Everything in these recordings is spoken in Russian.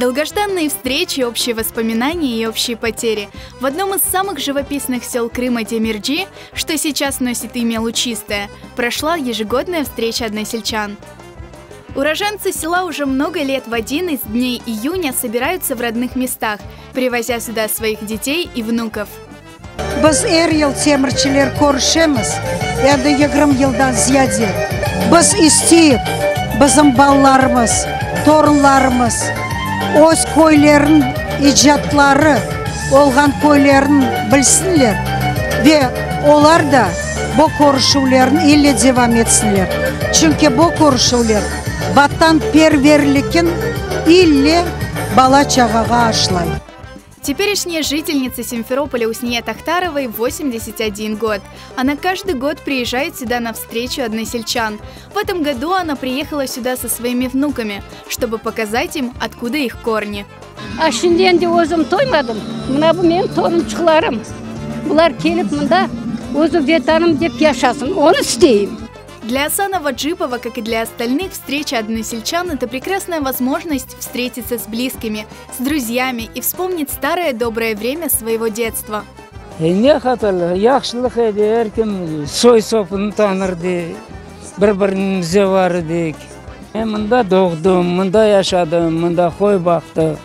Долгожданные встречи, общие воспоминания и общие потери. В одном из самых живописных сел Крыма Демирджи, что сейчас носит имя Лучистое, прошла ежегодная встреча односельчан. Уроженцы села уже много лет в один из дней июня собираются в родных местах, привозя сюда своих детей и внуков. Biz er yıl temirchilar ko'rishamiz. Endi 20 yildan ziyodi. Biz isteyip bizim balalarımız, өз көйлерін ижатлары олған көйлерін білсінлер ве олар да бұл көрішулерін елі девам етсінлер чүнке бұл көрішулер батан перверлікін илле бала чағаға ашлай Теперешняя жительница Симферополя Усния Тахтаровой 81 год. Она каждый год приезжает сюда на встречу односельчан. В этом году она приехала сюда со своими внуками, чтобы показать им, откуда их корни. А o'zim to'ymadim. Mana bu mening torunchiqlarim. Bular kelib munda o'zi vatanim deb yashasın. Onu isteyim. Для Асана Ваджипова, как и для остальных, встреча односельчан – это прекрасная возможность встретиться с близкими, с друзьями и вспомнить старое доброе время своего детства. не қатарлы яқшылық еді әркім сой сопын танырды бір бірімізде бар едік мен мында doğдым мында яшадым мында қой бақтық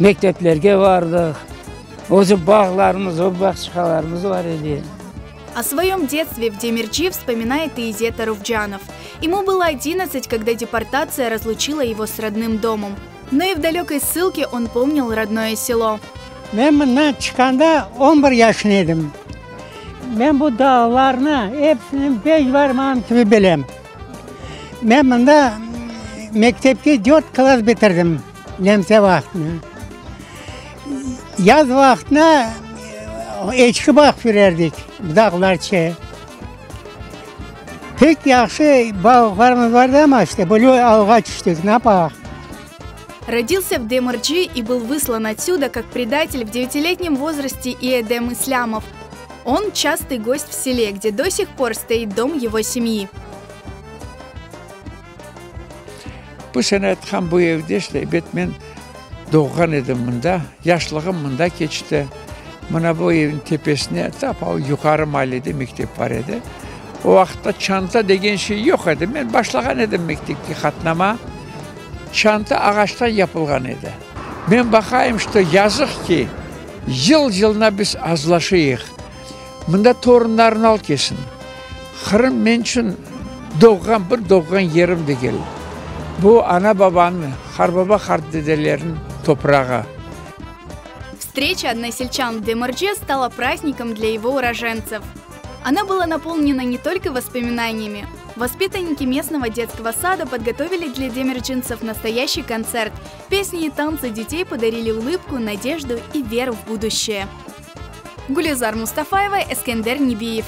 мектептерге бардық өзі бағларымыз о бақшықаларымыз бар еді о своем детстве в Демирчи вспоминает и Изета Руфджанов. Ему было 11, когда депортация разлучила его с родным домом. Но и в далекой ссылке он помнил родное село. Мен мындан чыкканда 11 yaşında edim. Men bu dağlarını hepsinin beş varmağım gibi bilem. Men bunda mektepte 4 klas bitirdim. Lemse vaxtını. Yaz vaxtına echki baq sürerdik dağlarcha. Pek yaxshi bog'larimiz vardı ama işte böyle alğa tushdik, ne yapaq? Родился в Демирджи и был выслан отсюда как предатель в девятилетнем возрасте Иэдем Ислямов. Он частый гость в селе, где до сих пор стоит дом его семьи. Sene айтқан bu evde işte bet men doğgan edim mında. Yaşlığım evin tepesine tapa yukarı mahallede mektep var idi. O vaxtda çanta degen şey yok idi. Ben başlagan edim mektepki xatnama. Çanta ağaçtan yapılgan idi. Ben bakayım işte yazık ki yıl yılına biz azlaşıyıq. Mında torunlarını al kesin. Xırın men için doğgan bir doğgan yerim de gel. Bu ana babanın, har baba har dedelerin toprağı. Встреча односельчан в Демарже стала праздником для его уроженцев. Она была наполнена не только воспоминаниями. Воспитанники местного детского сада подготовили для демерджинцев настоящий концерт. Песни и танцы детей подарили улыбку, надежду и веру в будущее. Гулизар Мустафаева, Эскендер Небиев.